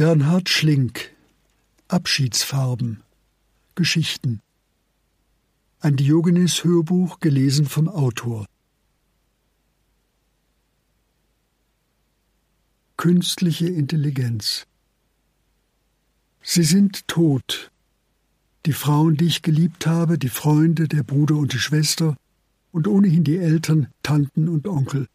Bernhard Schlink. Abschiedsfarben. Geschichten. Ein Diogenes-Hörbuch gelesen vom Autor. Künstliche Intelligenz. Sie sind tot. Die Frauen, die ich geliebt habe, die Freunde, der Bruder und die Schwester und ohnehin die Eltern, Tanten und Onkel.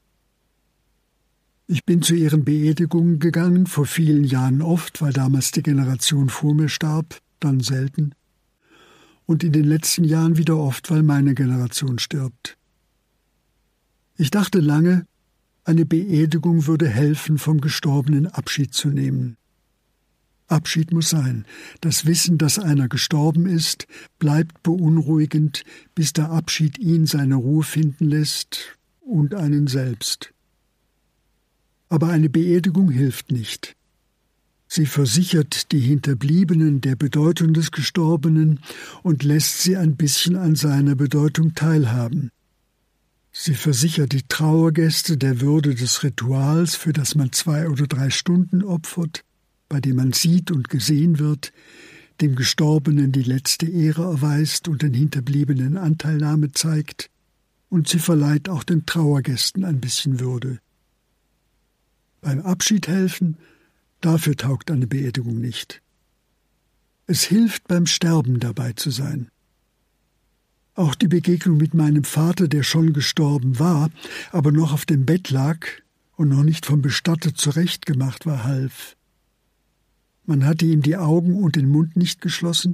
Ich bin zu ihren Beerdigungen gegangen, vor vielen Jahren oft, weil damals die Generation vor mir starb, dann selten. Und in den letzten Jahren wieder oft, weil meine Generation stirbt. Ich dachte lange, eine Beerdigung würde helfen, vom Gestorbenen Abschied zu nehmen. Abschied muss sein. Das Wissen, dass einer gestorben ist, bleibt beunruhigend, bis der Abschied ihn seine Ruhe finden lässt und einen selbst. Aber eine Beerdigung hilft nicht. Sie versichert die Hinterbliebenen der Bedeutung des Gestorbenen und lässt sie ein bisschen an seiner Bedeutung teilhaben. Sie versichert die Trauergäste der Würde des Rituals, für das man zwei oder drei Stunden opfert, bei dem man sieht und gesehen wird, dem Gestorbenen die letzte Ehre erweist und den Hinterbliebenen Anteilnahme zeigt, und sie verleiht auch den Trauergästen ein bisschen Würde. Beim Abschied helfen, dafür taugt eine Beerdigung nicht. Es hilft beim Sterben dabei zu sein. Auch die Begegnung mit meinem Vater, der schon gestorben war, aber noch auf dem Bett lag und noch nicht vom Bestatter zurechtgemacht war, half. Man hatte ihm die Augen und den Mund nicht geschlossen,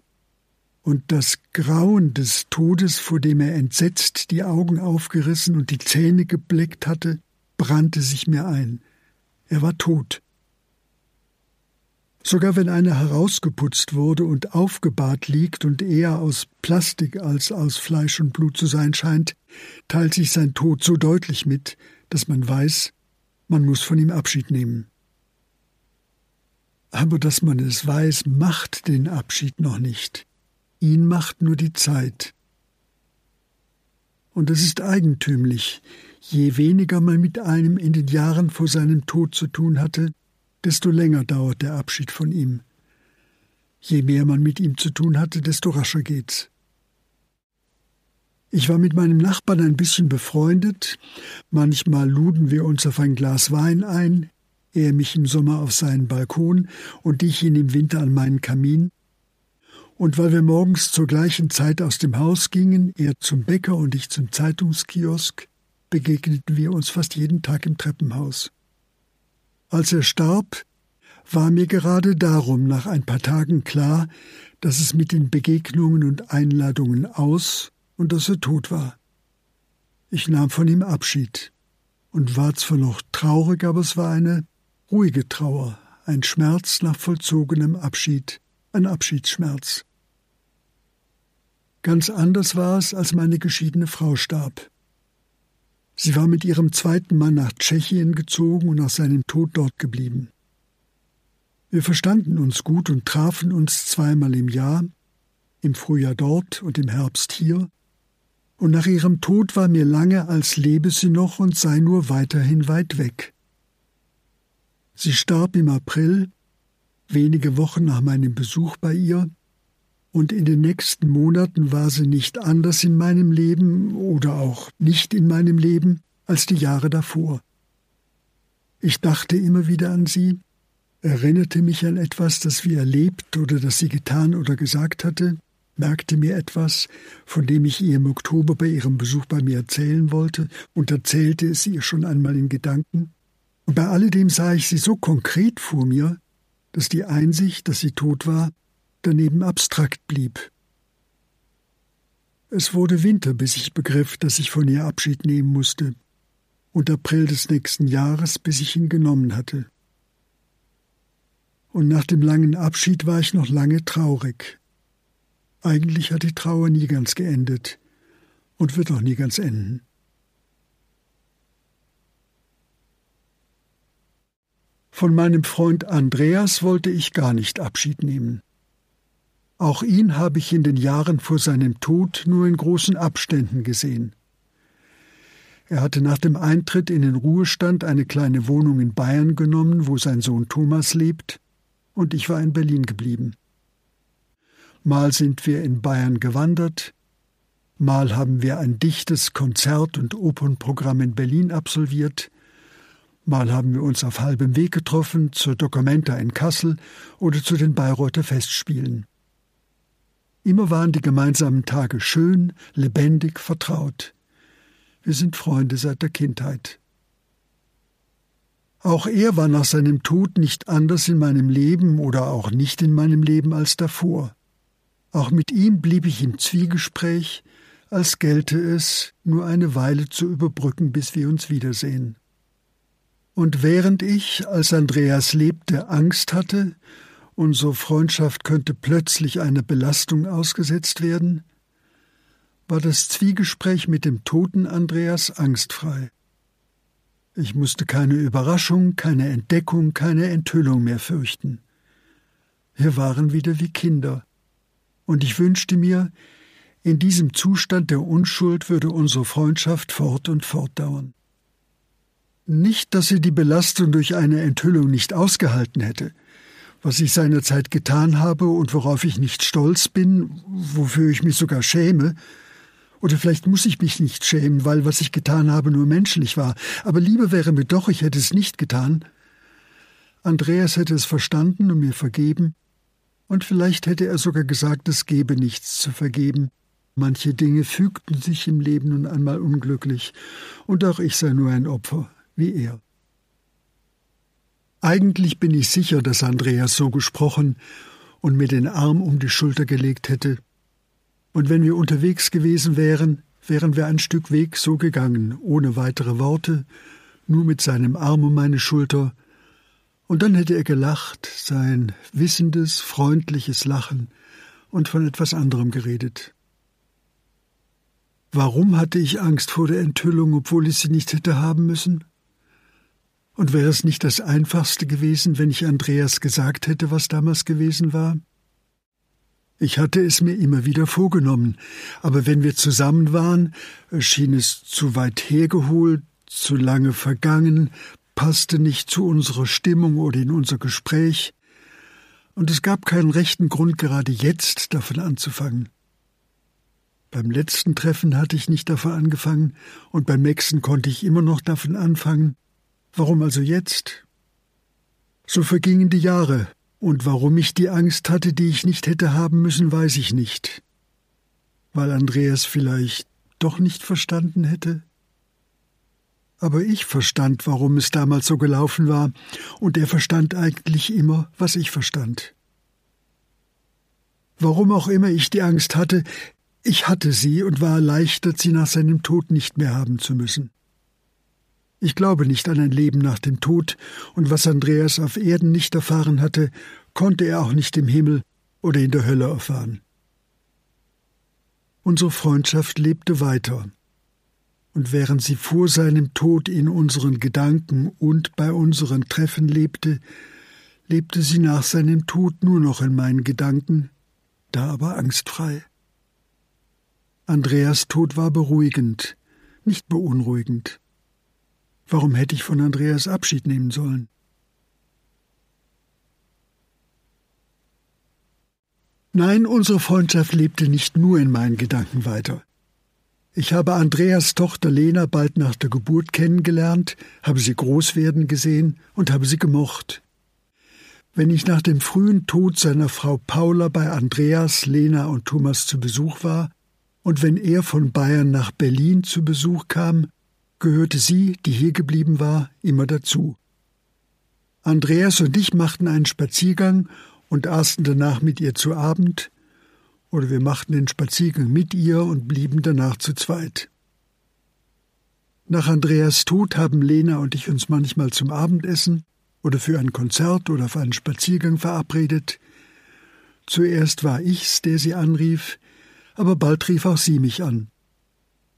und das Grauen des Todes, vor dem er entsetzt die Augen aufgerissen und die Zähne gebleckt hatte, brannte sich mir ein. Er war tot. Sogar wenn einer herausgeputzt wurde und aufgebahrt liegt und eher aus Plastik als aus Fleisch und Blut zu sein scheint, teilt sich sein Tod so deutlich mit, dass man weiß, man muss von ihm Abschied nehmen. Aber dass man es weiß, macht den Abschied noch nicht. Ihn macht nur die Zeit. Und es ist eigentümlich, Je weniger man mit einem in den Jahren vor seinem Tod zu tun hatte, desto länger dauert der Abschied von ihm. Je mehr man mit ihm zu tun hatte, desto rascher geht's. Ich war mit meinem Nachbarn ein bisschen befreundet, manchmal luden wir uns auf ein Glas Wein ein, er mich im Sommer auf seinen Balkon und ich ihn im Winter an meinen Kamin. Und weil wir morgens zur gleichen Zeit aus dem Haus gingen, er zum Bäcker und ich zum Zeitungskiosk, begegneten wir uns fast jeden Tag im Treppenhaus. Als er starb, war mir gerade darum nach ein paar Tagen klar, dass es mit den Begegnungen und Einladungen aus und dass er tot war. Ich nahm von ihm Abschied und war zwar noch traurig, aber es war eine ruhige Trauer, ein Schmerz nach vollzogenem Abschied, ein Abschiedsschmerz. Ganz anders war es, als meine geschiedene Frau starb. Sie war mit ihrem zweiten Mann nach Tschechien gezogen und nach seinem Tod dort geblieben. Wir verstanden uns gut und trafen uns zweimal im Jahr, im Frühjahr dort und im Herbst hier, und nach ihrem Tod war mir lange, als lebe sie noch und sei nur weiterhin weit weg. Sie starb im April, wenige Wochen nach meinem Besuch bei ihr, und in den nächsten Monaten war sie nicht anders in meinem Leben oder auch nicht in meinem Leben als die Jahre davor. Ich dachte immer wieder an sie, erinnerte mich an etwas, das wir erlebt oder das sie getan oder gesagt hatte, merkte mir etwas, von dem ich ihr im Oktober bei ihrem Besuch bei mir erzählen wollte und erzählte es ihr schon einmal in Gedanken. Und bei alledem sah ich sie so konkret vor mir, dass die Einsicht, dass sie tot war, daneben abstrakt blieb. Es wurde Winter, bis ich begriff, dass ich von ihr Abschied nehmen musste, und April des nächsten Jahres, bis ich ihn genommen hatte. Und nach dem langen Abschied war ich noch lange traurig. Eigentlich hat die Trauer nie ganz geendet und wird auch nie ganz enden. Von meinem Freund Andreas wollte ich gar nicht Abschied nehmen. Auch ihn habe ich in den Jahren vor seinem Tod nur in großen Abständen gesehen. Er hatte nach dem Eintritt in den Ruhestand eine kleine Wohnung in Bayern genommen, wo sein Sohn Thomas lebt, und ich war in Berlin geblieben. Mal sind wir in Bayern gewandert, mal haben wir ein dichtes Konzert- und Opernprogramm in Berlin absolviert, mal haben wir uns auf halbem Weg getroffen zur Documenta in Kassel oder zu den Bayreuther Festspielen. Immer waren die gemeinsamen Tage schön, lebendig, vertraut. Wir sind Freunde seit der Kindheit. Auch er war nach seinem Tod nicht anders in meinem Leben oder auch nicht in meinem Leben als davor. Auch mit ihm blieb ich im Zwiegespräch, als gelte es, nur eine Weile zu überbrücken, bis wir uns wiedersehen. Und während ich, als Andreas lebte, Angst hatte, unsere Freundschaft könnte plötzlich einer Belastung ausgesetzt werden, war das Zwiegespräch mit dem toten Andreas angstfrei. Ich musste keine Überraschung, keine Entdeckung, keine Enthüllung mehr fürchten. Wir waren wieder wie Kinder, und ich wünschte mir, in diesem Zustand der Unschuld würde unsere Freundschaft fort und fortdauern. Nicht, dass sie die Belastung durch eine Enthüllung nicht ausgehalten hätte, was ich seinerzeit getan habe und worauf ich nicht stolz bin, wofür ich mich sogar schäme, oder vielleicht muss ich mich nicht schämen, weil was ich getan habe nur menschlich war, aber lieber wäre mir doch, ich hätte es nicht getan. Andreas hätte es verstanden und mir vergeben, und vielleicht hätte er sogar gesagt, es gebe nichts zu vergeben. Manche Dinge fügten sich im Leben nun einmal unglücklich, und auch ich sei nur ein Opfer, wie er. Eigentlich bin ich sicher, dass Andreas so gesprochen und mir den Arm um die Schulter gelegt hätte. Und wenn wir unterwegs gewesen wären, wären wir ein Stück Weg so gegangen, ohne weitere Worte, nur mit seinem Arm um meine Schulter und dann hätte er gelacht, sein wissendes, freundliches Lachen und von etwas anderem geredet. Warum hatte ich Angst vor der Enthüllung, obwohl ich sie nicht hätte haben müssen? Und wäre es nicht das Einfachste gewesen, wenn ich Andreas gesagt hätte, was damals gewesen war? Ich hatte es mir immer wieder vorgenommen, aber wenn wir zusammen waren, schien es zu weit hergeholt, zu lange vergangen, passte nicht zu unserer Stimmung oder in unser Gespräch, und es gab keinen rechten Grund, gerade jetzt davon anzufangen. Beim letzten Treffen hatte ich nicht davon angefangen, und beim nächsten konnte ich immer noch davon anfangen. Warum also jetzt? So vergingen die Jahre, und warum ich die Angst hatte, die ich nicht hätte haben müssen, weiß ich nicht. Weil Andreas vielleicht doch nicht verstanden hätte? Aber ich verstand, warum es damals so gelaufen war, und er verstand eigentlich immer, was ich verstand. Warum auch immer ich die Angst hatte, ich hatte sie und war erleichtert, sie nach seinem Tod nicht mehr haben zu müssen. Ich glaube nicht an ein Leben nach dem Tod, und was Andreas auf Erden nicht erfahren hatte, konnte er auch nicht im Himmel oder in der Hölle erfahren. Unsere Freundschaft lebte weiter und während sie vor seinem Tod in unseren Gedanken und bei unseren Treffen lebte, lebte sie nach seinem Tod nur noch in meinen Gedanken, da aber angstfrei. Andreas Tod war beruhigend, nicht beunruhigend. Warum hätte ich von Andreas Abschied nehmen sollen? Nein, unsere Freundschaft lebte nicht nur in meinen Gedanken weiter. Ich habe Andreas Tochter Lena bald nach der Geburt kennengelernt, habe sie groß werden gesehen und habe sie gemocht. Wenn ich nach dem frühen Tod seiner Frau Paula bei Andreas, Lena und Thomas zu Besuch war, und wenn er von Bayern nach Berlin zu Besuch kam, gehörte sie, die hier geblieben war, immer dazu. Andreas und ich machten einen Spaziergang und aßen danach mit ihr zu Abend, oder wir machten den Spaziergang mit ihr und blieben danach zu zweit. Nach Andreas Tod haben Lena und ich uns manchmal zum Abendessen oder für ein Konzert oder für einen Spaziergang verabredet. Zuerst war ich's, der sie anrief, aber bald rief auch sie mich an.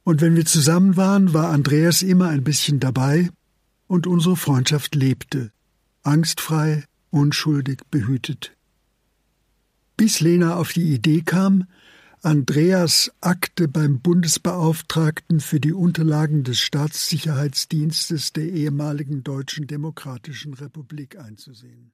Und wenn wir zusammen waren, war Andreas immer ein bisschen dabei, und unsere Freundschaft lebte, angstfrei, unschuldig, behütet. Bis Lena auf die Idee kam, Andreas Akte beim Bundesbeauftragten für die Unterlagen des Staatssicherheitsdienstes der ehemaligen Deutschen Demokratischen Republik einzusehen